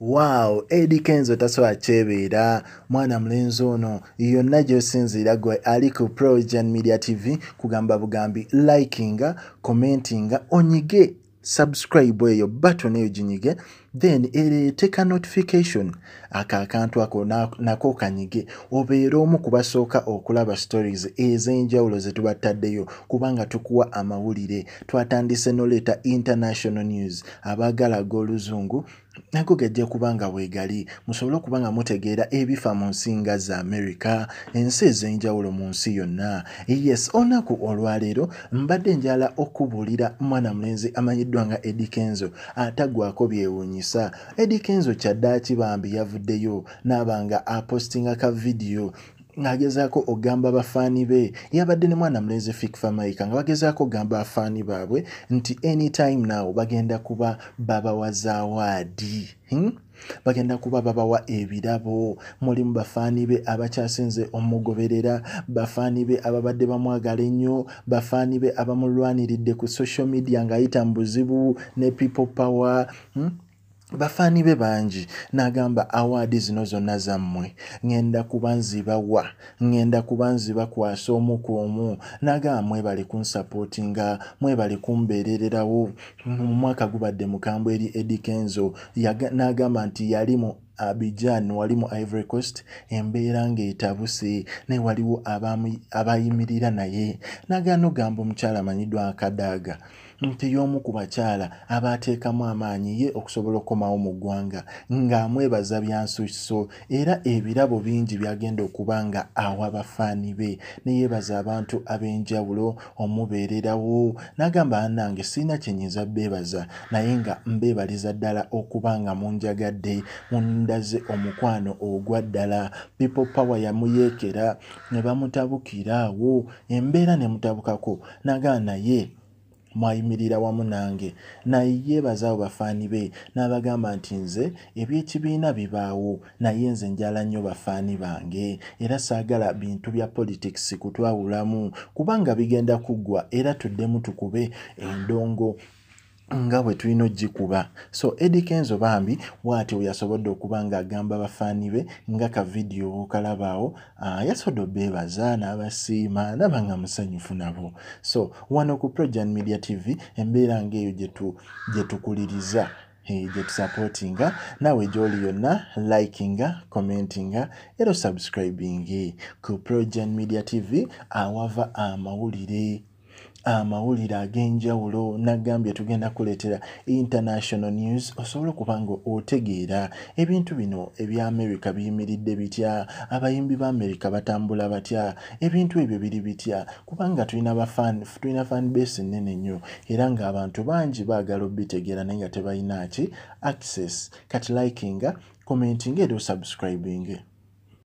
Wow, Eddie Kenzo tasobola kyebeera mwana mulenzi ono yonna gy'osinziira gwe ali ku Progen Media TV kugamba bugambi likinga commentinga onyige subscribe eyo button eyo ginyige then ereeteka notification ako akantu ako nako kanyige. Obeera omu ku basooka okulaba stories ez'enjawulo ze tuba ttaddeyo kubanga tukuwa amawulire. Twatandise noleeta international news. Abaagala ag'oluzungu nago gajja kuba nga bwegali musobole okuba nga mutegeera ebifa mu nsinga za america ensi ez'enjawulo mu nsi yonna. Yes olunaku olwaleero mbadde njala okubuulira mwana mulenzi amanyiddwa nga edikenzo atagwako byewuunyisa edikenzo kyaddaaki bambi yavuddeyo naaba nga apostinga ka vidiyo ng'agezaako okugamba bafaani be yabadde ne mwana mulenzi fikfa maika nga bagezaako okugamba bafaani baabwe nti anytime now bagenda kuba babawa zaawaadi hmm? bagenda kuba babawa ebirabo mulimu bafaani be abakyasinze omugoberera bafaani be ababadde bamwagala ennyo bafaani be abamulwaniridde ku social media ng'ayita mu buzibu ne people power hmm? Bafaani be bangi n'agamba awaadi zino zonna zammwe ŋŋenda kuba nzibawa ŋŋenda kuba nzibakwasa omu ku omu. N'agamba mwebali kunsapootinga mwebali kumbeerererawo. Mu mwaka gubadde mukambwe eri edikenzo n'agamba nti yali mu abijan wali mu ivory coast embeera ng'etabuse naye waliwo abayimirira naye. N'agaana ogamba omukyala amanyiddwa akadaaga nti y'omu ku bakyala abaateekamu amaanyi ye okusobola okukomawo mu ggwanga ng'amwebaza byansuso era ebirabo bingi byagenda okuba nga awa bafaani be. Ne yeebaza abantu ab'enjawulo omubeererawo n'agamba annange sirina kyenyinza beebaza naye nga mbeebaliza ddala okuba nga munjagadde mundaze omukwano ogwa ddala. People power yamuyeekera ne bamutabukiraawo embeera ne mutabukako. N'agamba naye mwayimirira wamu nange. Naye yeebaza abo bafaani be n'abagamba nti nze ebyekibiina bibaawo naye nze njala nnyo bafaani bange. Era saagala bintu bya politics kutwawulamu kubanga bigenda kuggwa era tuddemu tukube endongo nga bwe tulina oggikuba so edi kenzo bambi bw'ati we yasobodde okuba ng'agamba bafaani be nga ka vidiyo bw'okalabaawo uh, yasobodde obeebaza n'abasiima naba nga musanyufu nabo. So wano ku projan media tv embeera ng'eyo gye tukuliriza gye tusapootinga naawe gy'oli yonna likinga commentinga era subscribing ku projan media tv awava amawulire amawulire ag'enjawulo nagambye tugenda kuleetera international news osobole okuba nga otegeera ebintu bino ebya america biyimiridde bitya? Abayimbi ba america batambula batya? Ebintu ebyo biri bitya? Kubanga tulina tulina fan base nnene nnyo era ng'abantu bangi baagala obitegeera naye nga tebalina ki? Access. Kati likinga commenting era osubscribing